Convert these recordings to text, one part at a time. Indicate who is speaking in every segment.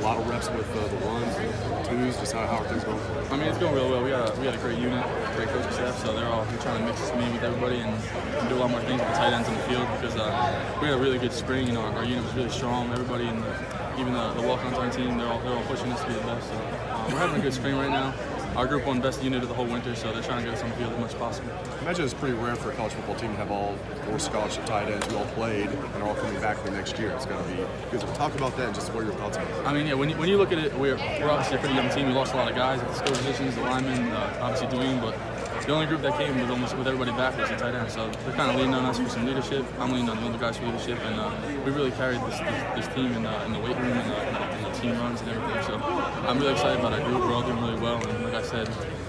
Speaker 1: A lot of reps with uh, the ones and twos. Just how, how are things going?
Speaker 2: I mean, it's going really well. We got a, we got a great unit, great coaching staff. So they're all trying to mix me with everybody and, and do a lot more things with the tight ends in the field because uh, we had a really good spring. You know, our, our unit was really strong. Everybody in the even the, the walk-ons on our team, they're all, they're all pushing us to be the best. So um, we're having a good spring right now our group won best unit of the whole winter, so they're trying to get us on the field as much as possible.
Speaker 1: I imagine it's pretty rare for a college football team to have all four scholarship tight ends who all played and are all coming back the next year. It's going to be good. So talk about that and just what your thoughts are.
Speaker 2: I mean, yeah, when you, when you look at it, we're, we're obviously a pretty young team. We lost a lot of guys at the skill positions, the linemen, uh, obviously Dwayne, but the only group that came with almost with everybody back was the tight end. So they're kind of leaning on us for some leadership. I'm leaning on the other guys for leadership, and uh, we really carried this, this, this team in, uh, in the weight room and the, and the team runs and everything. So I'm really excited about our group. We're all doing really well, and like I said,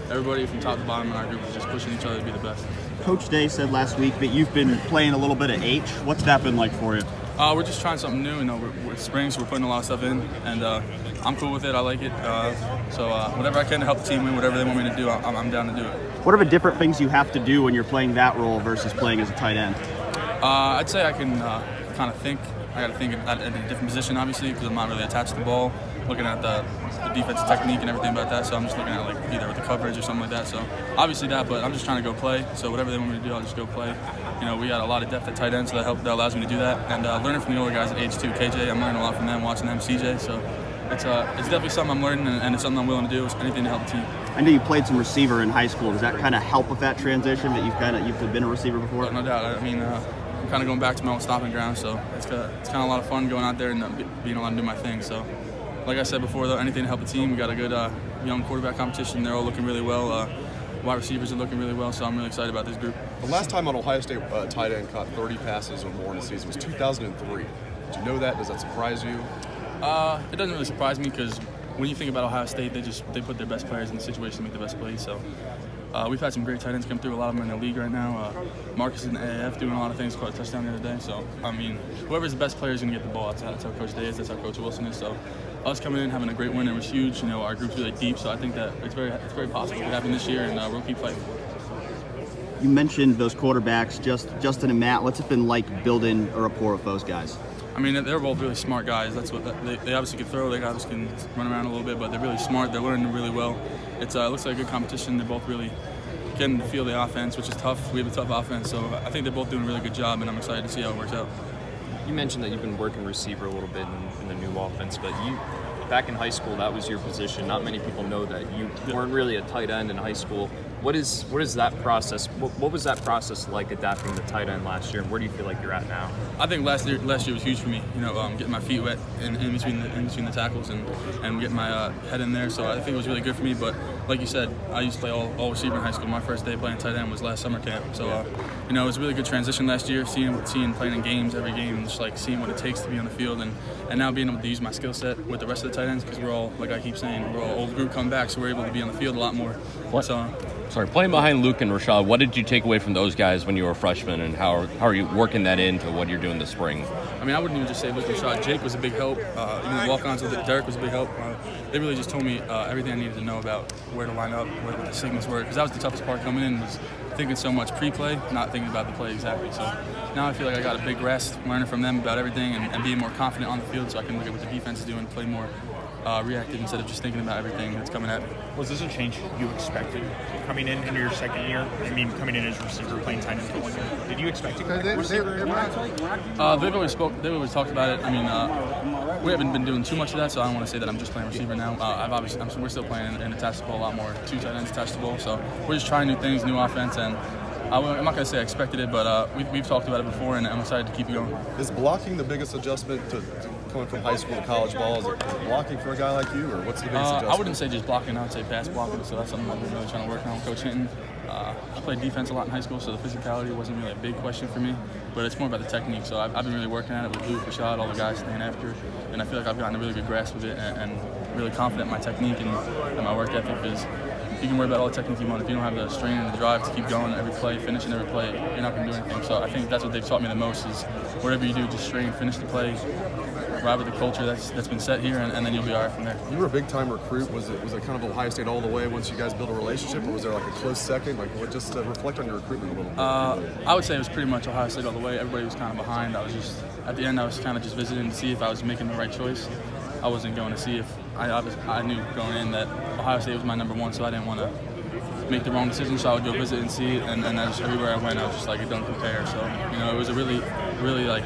Speaker 2: everybody from top to bottom in our group is just pushing each other to be the best.
Speaker 3: Coach Day said last week that you've been playing a little bit of H. What's that been like for you?
Speaker 2: Uh, we're just trying something new. You know, we're, we're spring, so we're putting a lot of stuff in, and uh, I'm cool with it. I like it. Uh, so uh, whatever I can to help the team win, whatever they want me to do, I'm, I'm, down to do it.
Speaker 3: What are the different things you have to do when you're playing that role versus playing as a tight end?
Speaker 2: Uh, I'd say I can uh, kind of think. I got to think at, at, a different position, obviously, because I'm not really attached to the ball. Looking at the, the defensive technique and everything about that, so I'm just looking at like either with the coverage or something like that. So obviously that, but I'm just trying to go play. So whatever they want me to do, I'll just go play. You know, we got a lot of depth at tight end, so that help that allows me to do that. And uh, learning from the older guys at age two, KJ, I'm learning a lot from them, watching them, CJ. So it's uh, it's definitely something I'm learning, and, and it's something I'm willing to do. It's anything to help the team.
Speaker 3: I know you played some receiver in high school. Does that kind of help with that transition that you've kind of you've been a receiver before?
Speaker 2: No doubt. I mean, uh, I'm kind of going back to my own stopping ground, so it's uh, it's kind of a lot of fun going out there and uh, being allowed to do my thing. So, like I said before, though, anything to help the team. We got a good uh, young quarterback competition. They're all looking really well. Uh, wide receivers are looking really well, so I'm really excited about this group.
Speaker 1: The last time an Ohio State uh, tight end caught 30 passes or more in a season was 2003. Did you know that? Does that surprise you?
Speaker 2: Uh, it doesn't really surprise me because when you think about Ohio State, they just they put their best players in the situation to make the best plays. So uh, we've had some great tight ends come through. A lot of them in the league right now. Uh, Marcus in the AAF doing a lot of things. Caught a touchdown the other day. So I mean, whoever's the best player is going to get the ball. That's, that's how Coach Day is. That's how Coach Wilson is. So us coming in having a great win it was huge. You know, our group's really deep. So I think that it's very it's very possible to happen this year, and uh, we'll keep fighting.
Speaker 3: You mentioned those quarterbacks, just Justin and Matt. What's it been like building a rapport with those guys?
Speaker 2: I mean, they're both really smart guys. That's what they, they obviously can throw. They obviously can run around a little bit, but they're really smart. They're learning really well. It's uh, it looks like a good competition. They're both really getting to feel the offense, which is tough. We have a tough offense, so I think they're both doing a really good job, and I'm excited to see how it works out.
Speaker 4: You mentioned that you've been working receiver a little bit in, in the new offense, but you back in high school that was your position. Not many people know that you weren't really a tight end in high school. What is what is that process? What, what, was that process like adapting the tight end last year, and where do you feel like you're at now?
Speaker 2: I think last year last year was huge for me. You know, um, getting my feet wet in, in, between the in between the tackles and and getting my uh, head in there. So I think it was really good for me. But like you said, I used to play all, all receiver in high school. My first day playing tight end was last summer camp. So uh, you know, it was a really good transition last year. Seeing seeing playing in games every game, and just like seeing what it takes to be on the field, and and now being able to use my skill set with the rest of the tight ends because we're all like I keep saying, we're all old group come back, so we're able to be on the field a lot more.
Speaker 5: What?
Speaker 2: So
Speaker 5: sorry, playing behind Luke and Rashod, what did you take away from those guys when you were a freshman, and how, how are you working that into what you're doing this spring?
Speaker 2: I mean, I wouldn't even just say Luke and Rashod. Jake was a big help. Uh, even walk-ons with Derek was a big help. Uh, they really just told me uh, everything I needed to know about where to line up, what, the signals were, because that was the toughest part coming in was thinking so much pre-play, not thinking about the play exactly. So now I feel like I got a big rest, learning from them about everything, and, and being more confident on the field, so I can look at what the defense is doing, and play more uh, reactive instead of just thinking about everything that's coming at me.
Speaker 6: Was this a change you expected coming in into your second year? I mean, coming in as a receiver, playing tight end for one year. Did you expect to get receiver?
Speaker 2: Uh, they've always spoke. They've always talked about it. I mean, uh, we haven't been doing too much of that, so I don't want to say that I'm just playing receiver now. Uh, I've obviously, I'm, we're still playing in, in attached to ball a lot more, two tight ends attached to ball. So we're just trying new things, new offense, and I'm not going to say I expected it, but uh, we've, we've talked about it before, and I'm excited to keep it going.
Speaker 1: Is blocking the biggest adjustment to, to coming from high school to college ball? Is it, is it blocking for a guy like you, or what's the biggest
Speaker 2: uh,
Speaker 1: adjustment?
Speaker 2: I wouldn't say just blocking. I would say pass blocking. So that's something I've been really trying to work on with Coach Hinton. Uh, I played defense a lot in high school, so the physicality wasn't really a big question for me. But it's more about the technique. So I've, I've been really working at it with Luke, Rashod, all the guys staying after, and I feel like I've gotten a really good grasp of it and, and really confident in my technique and, and my work ethic is you can worry about all the technique you want. If you don't have the strain and the drive to keep going every play, finishing every play, you're not going to do anything. So I think that's what they've taught me the most is whatever you do, just strain, finish the play, ride with the culture that's that's been set here, and, and then you'll be all right from there.
Speaker 1: You were a big time recruit. Was it was it kind of Ohio State all the way once you guys built a relationship, or was there like a close second? Like, what just uh, reflect on your recruitment a little bit?
Speaker 2: Uh, I would say it was pretty much Ohio State all the way. Everybody was kind of behind. I was just at the end. I was kind of just visiting to see if I was making the right choice. I wasn't going to see if I obviously, I knew going in that Ohio State was my number one, so I didn't want to make the wrong decision. So I would go visit and see and, and I just everywhere I went, I was just like it don't compare. So you know, it was a really, really like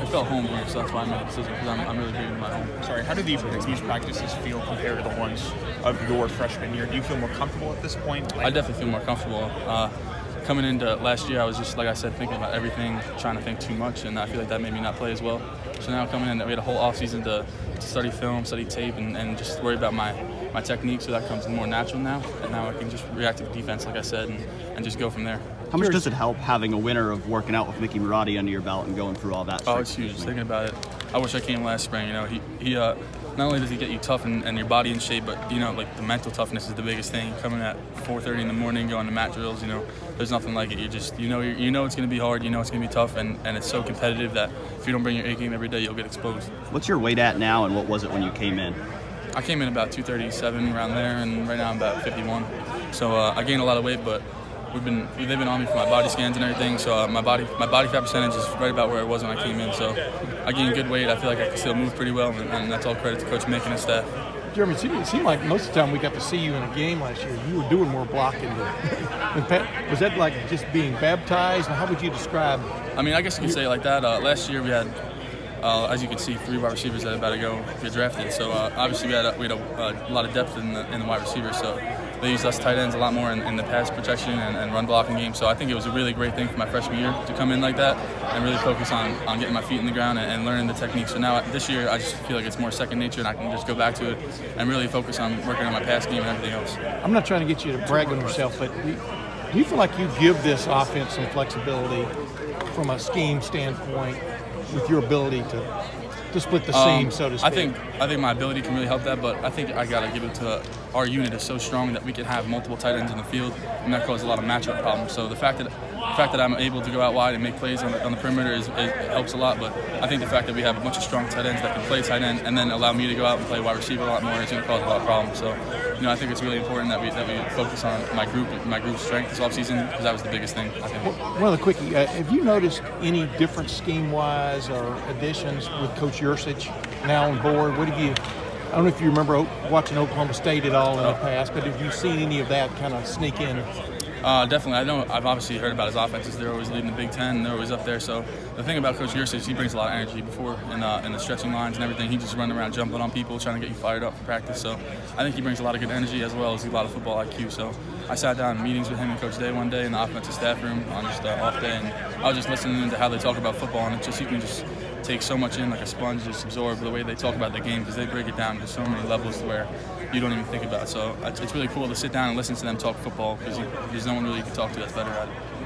Speaker 2: it felt home here, so that's why I made the decision because I'm, I'm really big in my home.
Speaker 6: Sorry, how do these, these practices feel compared to the ones of your freshman year? Do you feel more comfortable at this point?
Speaker 2: I definitely feel more comfortable. Uh, coming into last year, I was just like I said, thinking about everything, trying to think too much, and I feel like that made me not play as well. So now coming in, we had a whole off season to, to study film, study tape, and, and just worry about my my technique. So that comes more natural now, and now I can just react to the defense, like I said, and, and just go from there.
Speaker 3: How much does it help having a winner of working out with Mickey Marotti under your belt and going through all that?
Speaker 2: Oh, it's huge. Thinking about it, I wish I came last spring. You know, he he. Uh, not only does he get you tough and, and, your body in shape, but you know, like the mental toughness is the biggest thing. Coming at 4:30 in the morning, going to mat drills, you know, there's nothing like it. You just, you know, you know it's going to be hard. You know it's going to be tough, and, and it's so competitive that if you don't bring your A game every day, you'll get exposed.
Speaker 3: What's your weight at now, and what was it when you came in?
Speaker 2: I came in about 237 around there, and right now I'm about 51. So uh, I gained a lot of weight, but we've been they've been on me for my body scans and everything. So uh, my body my body fat percentage is right about where it was when I came in. So I gained good weight. I feel like I can still move pretty well, and, and that's all credit to Coach Mick and his staff.
Speaker 7: Jeremy, it seemed like most of the time we got to see you in a game last year, you were doing more blocking. Than, was that like just being baptized? How would you describe?
Speaker 2: I mean, I guess you could say it like that. Uh, last year we had uh, as you can see, three wide receivers that are about to go get drafted. So uh, obviously we had a, we had a, a, lot of depth in the, in the wide receivers. So they used us tight ends a lot more in, in the pass protection and, and, run blocking game. So I think it was a really great thing for my freshman year to come in like that and really focus on, on getting my feet in the ground and, and learning the technique. So now this year I just feel like it's more second nature and I can just go back to it and really focus on working on my pass game and everything else.
Speaker 7: I'm not trying to get you to brag on yourself, but do you feel like you give this offense some flexibility from a scheme standpoint with your ability to to split the seam, um, so to speak?
Speaker 2: I think I think my ability can really help that, but I think I gotta give it to our unit is so strong that we can have multiple tight ends in the field, and that causes a lot of matchup problems. So the fact that the fact that I'm able to go out wide and make plays on the, on the perimeter is, helps a lot. But I think the fact that we have a bunch of strong tight ends that can play tight end and then allow me to go out and play wide receiver a lot more is going to cause a lot of problems. So, you know, I think it's really important that we that we focus on my group, my group's strength this offseason because that was the biggest thing. I think.
Speaker 7: One of the quickie, uh, have you noticed any different scheme-wise or additions with Coach Yurcich now on board? What have you? I don't know if you remember watching Oklahoma State at all in the past, but have you seen any of that kind of sneak in?
Speaker 2: Uh, definitely. I know I've obviously heard about his offenses. They're always leading the Big Ten. They're always up there. So the thing about Coach Yurcich is he brings a lot of energy before in, uh, in the stretching lines and everything. He just running around jumping on people, trying to get you fired up for practice. So I think he brings a lot of good energy as well as a lot of football IQ. So I sat down in meetings with him and Coach Day one day in the offensive staff room on just off day, and I was just listening to how they talk about football, and it just you can just take so much in like a sponge, just absorb the way they talk about the game because they break it down to so many levels where you don't even think about it. So it's really cool to sit down and listen to them talk football because there's no one really you can talk to that's better at it.